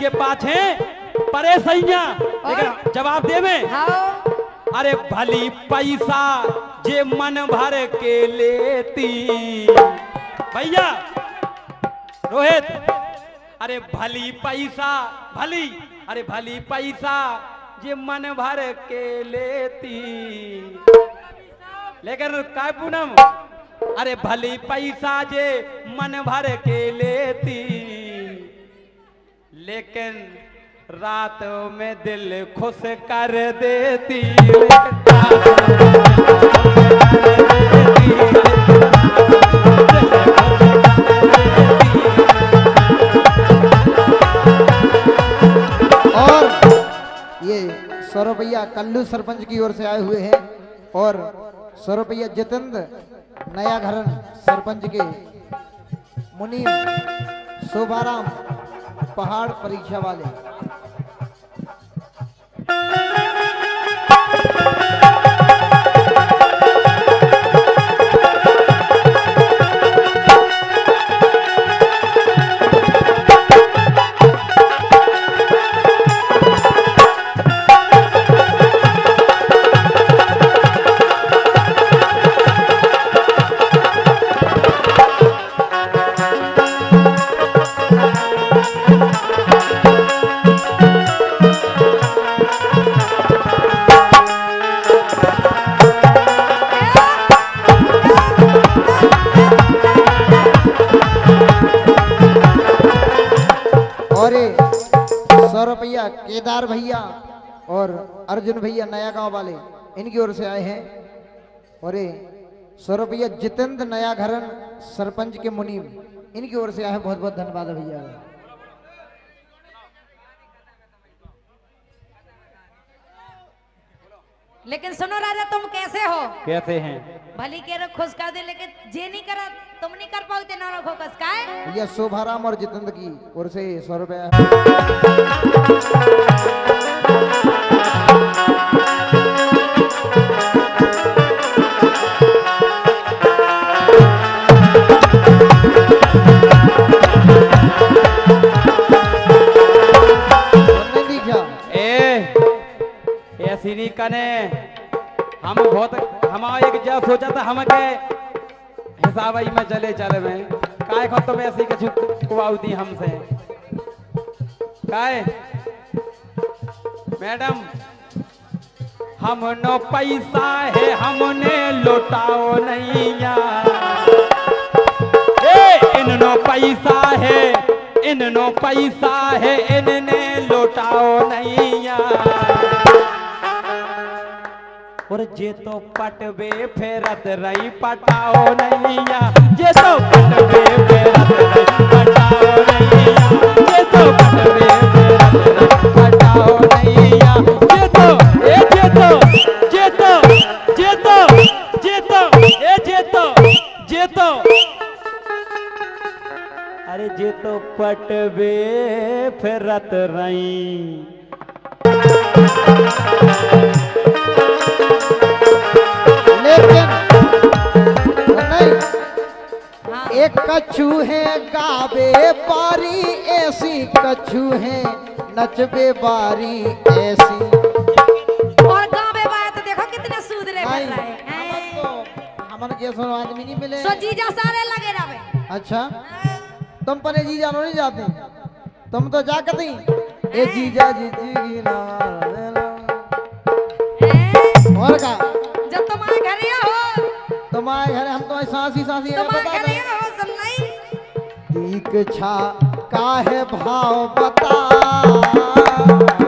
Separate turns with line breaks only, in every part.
के पाछे परे सैया
जवाब देवे
हाँ
अरे भली पैसा जे मन भर के लेती। भैया रोहित अरे भली पैसा भली अरे भली पैसा जे मन भर के लेती। लेकिन काय पूनम? अरे भली पैसा जे मन भर के लेती। लेकिन रात में दिल खुश कर देती
और ये सौ रुपया कल्लू सरपंच की ओर से आए हुए हैं और सौ रुपया जितेंद्र नया घरन सरपंच के मुनीम शोभाराम पहाड़ परीक्षा वाले। और केदार भैया और अर्जुन भैया नया गाँव वाले, इनकी ओर से आए हैं। और ये जितेंद्र नया घरन सरपंच के मुनीम, इनकी ओर से आए हैं। बहुत बहुत धन्यवाद भैया।
लेकिन सुनो राजा तुम कैसे हो?
कैसे हैं?
भली के रख खुश कर दे लेकिन जे नहीं करा तुम नहीं कर पाओ इतना रखो कस काय?
भैया शोभाराम और जितेंद्र की और से सौ रुपया।
हम बहुत, हम एक जा सोचा था हम के हिसाब ही में चले चले में काय को तो ऐसी के कुआऊ दी हमसे? काय मैडम हम नो पैसा है, हमने लौटाओ नहीं ए इनो पैसा है इनो पैसा है, इनने लौटाओ नहीं जे तो पटवे, फेरत रही पटाओ नैया। जे तो पटवे, फेरत रही पटाओ नैया। जे तो पटवे, फेरत रही पटाओ नैया। जे तो ए जे तो जे तो जे तो जे तो ए जे तो जे तो। अरे जे तो पटवे, फेरत रही।
कछु है गावे बारी ऐसी कछु है नचबे बारी ऐसी।
और गाँव बात तो देखो कितने सुधरे बन रहे हैं।
तो हमन के सुनो आदमी नहीं मिले।
सो जीजा सारे लगे रहे।
अच्छा तुम पने जी जानो नहीं जाते? तुम तो जा कती ए जीजा जी जी ना।
हैं?
और का?
जब तुम्हारे घर हो
तुम्हारे घर हम तो सांसी सांसी है
तुम्हारे घर हो।
दीक्षा काहे भाव बता?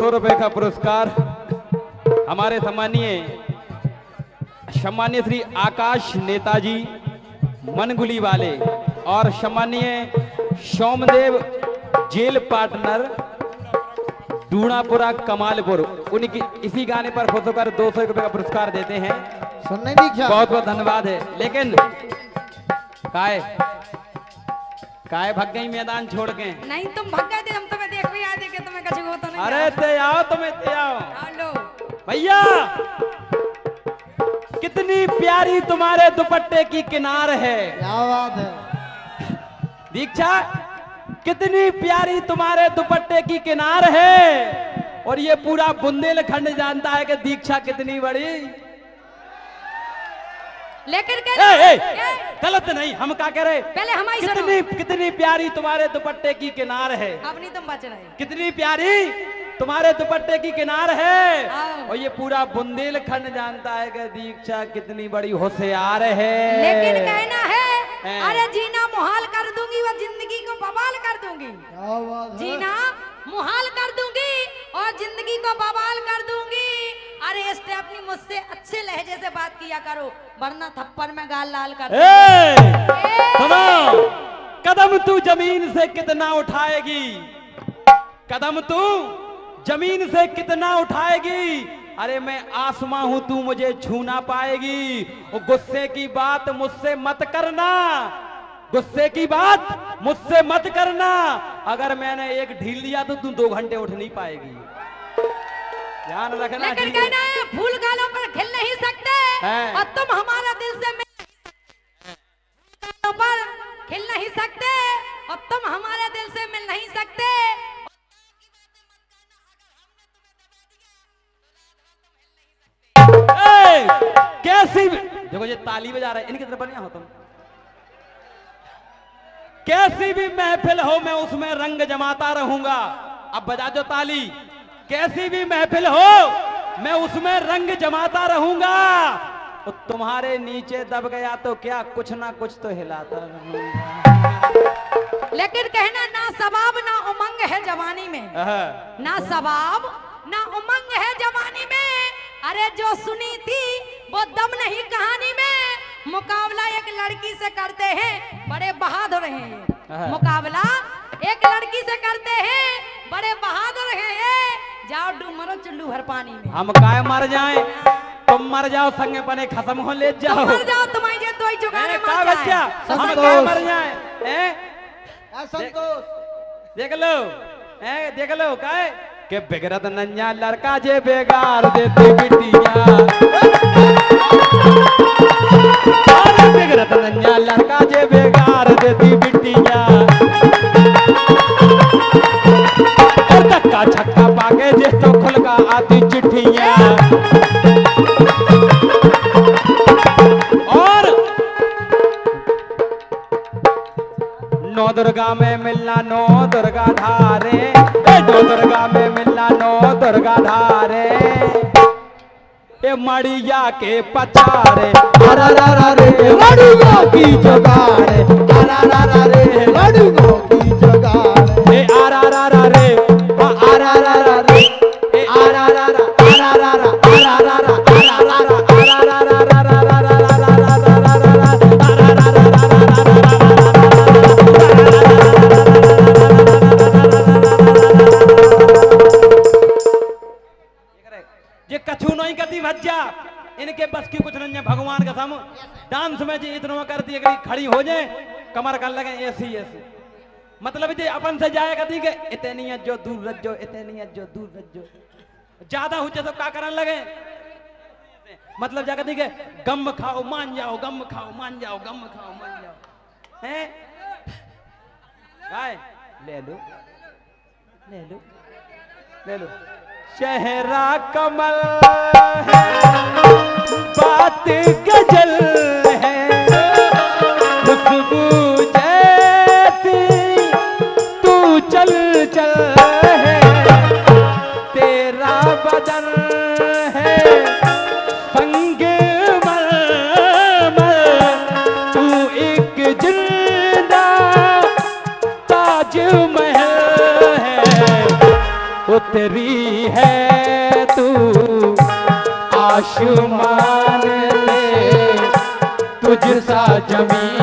सौ रुपए का पुरस्कार हमारे सम्मानीय सम्मान्य श्री आकाश नेताजी मनगुली वाले और सम्मानीय सोमदेव जेल पार्टनर डूणापुरा कमालपुर उनकी इसी गाने पर होकर दो सौ रुपए का पुरस्कार देते हैं।
सुनने
बहुत बहुत धन्यवाद है। लेकिन काय? काय भग गई मैदान छोड़ के?
नहीं तुम भग गए थे हम तुम्हें
अरे ते आओ तुम्हें ते आओ। भैया कितनी प्यारी तुम्हारे दुपट्टे की किनार है।
क्या बात है।
दीक्षा कितनी प्यारी तुम्हारे दुपट्टे की किनार है। और ये पूरा बुंदेलखंड जानता है कि दीक्षा कितनी बड़ी।
लेकिन
ए, ए,
क्या?
गलत नहीं हम क्या कह रहे?
पहले हमारी
कितनी कितनी प्यारी तुम्हारे दुपट्टे की किनार है।
अब नहीं तुम बच रहे
कितनी प्यारी तुम्हारे दुपट्टे की किनार है।
हाँ।
और ये पूरा बुंदेलखंड जानता है कि दीक्षा कितनी बड़ी होशियार है।
लेकिन कहना है अरे जीना मुहाल कर दूँगी और ज़िंदगी को बवाल कर दूँगी।
क्या बात है।
जीना मुहाल कर दूँगी और ज़िंदगी को बवाल कर दूँगी। अरे स्टेपनी मुझसे अच्छे लहजे से बात किया करो वरना थप्पड़ में गाल लाल कर
सुनो कदम तू ज़मीन से कितना उठाएगी? कदम तू ज़मीन से कितना उठाएगी? अरे मैं आसमां हूँ तू मुझे छू ना पाएगी। गुस्से की बात मुझसे मत करना। गुस्से की बात मुझसे मत करना। अगर मैंने एक ढील दिया तो तू दो घंटे उठ नहीं पाएगी। ध्यान रखना
लेकिन कहना है फूल गालों पर खिल नहीं सकते। और तुम हमारा दिल से मिल पर खिल नहीं सकते। और तुम हमारे दिल से मिल नहीं सकते।
कैसी भी देखो ये ताली बजा रहे हैं इनकी तरफ़ बढ़िया हो तुम। कैसी भी महफिल हो मैं उसमें रंग जमाता रहूँगा। अब बजा दो ताली। कैसी भी महफिल हो मैं उसमें रंग जमाता रहूँगा। तो तुम्हारे नीचे दब गया तो क्या कुछ ना कुछ तो हिलाता रहूँगा।
लेकिन कहना ना सबाब ना उमंग है जवानी में। ना सबाब ना उमंग है जवानी में। अरे जो सुनी थी वो दम नहीं कहानी में। मुकाबला एक लड़की से करते हैं बड़े बहादुर हैं
हाँ।
मुकाबला एक लड़की से करते हैं बड़े बहादुर हैं। जाओ डूब मरो चुल्लू भर पानी में।
हम काय मर जाए? तुम मर जाओ संगे पने खत्म हो ले जाओ।
मर जाओ तुम्हारी जे दो
ए,
चुकाने
का
मर
बच्चा? हम काय मर जाए?
क्या संतोष।
देख लो। ए, देख लो काय? के बेगरत नन्या लड़का जे बेगार देती बिटिया अरे बेगरत नन्या लड़का जे बेगार देती बिटिया और धक्का छक्का खुल चिट्ठिया। और नौ दुर्गा में मिलना नौ दुर्गा धारे। नौ दुर्गा में मिलना नौ दुर्गा धारे। ए, मड़िया के पछारे
अरा रा लड़ुआ की जगाड़े अरा रा लड़ुआ की
में जी इतना कर कि खड़ी हो जाए, कमर कर लगे ऐसी ऐसी। मतलब जे अपन से जाए कदी के, इतनी जो दूर रजो इतनी जो दूर रजो ज़्यादा हो तो का करने लगे? मतलब जा कदी के, गम खाओ, मान जाओ, गम खाओ, मान जाओ, गम खाओ, मान जाओ। हैं? गाय ले लो। ले लो। ले लो। चेहरा कमल है, बात गज़ल चल है तेरा बदन है संग मरमर तू एक ज़िंदा ताजमहल है उतरी है तू आसमान से तुझ सा जमी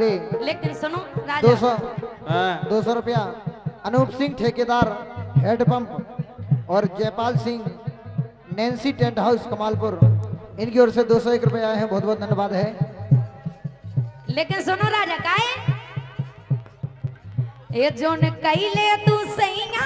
और
लेकिन सुनो
दो सौ।
हाँ,
दो सौ रुपया। अनूप सिंह ठेकेदार हेड पंप और Jaipal Singh Nancy tent house Kamalpur. इनकी ओर से दो सौ एक रुपये आए हैं। बहुत बहुत धन्यवाद है।
लेकिन सुनो राजा काहे ये जोन कैले तू सैया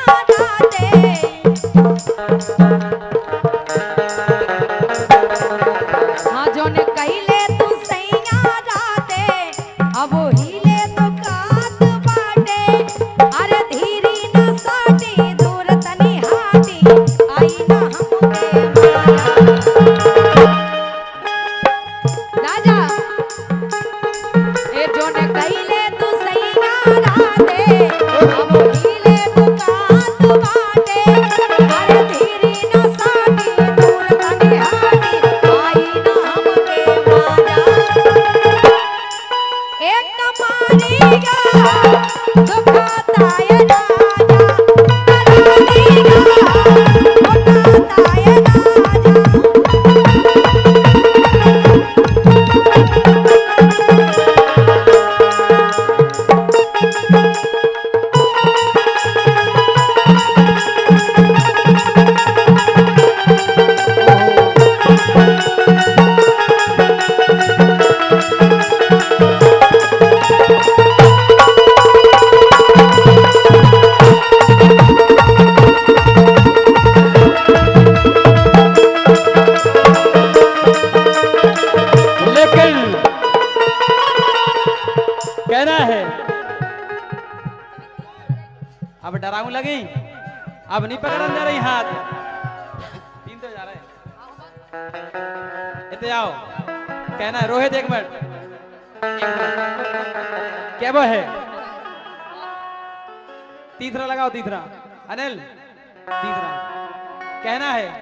लगी। अब नहीं पकड़न जा रही हाथ। तीन तो जा रहे इतने आओ। कहना है, रोहित एक मिनट। क्या वो है? तीसरा लगाओ, तीसरा। अनिल, तीसरा। कहना है।